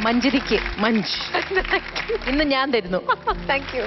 മഞ്ജരിക്ക് Munch. ഇന്ന് ഞാൻ തരുന്നു. Thank you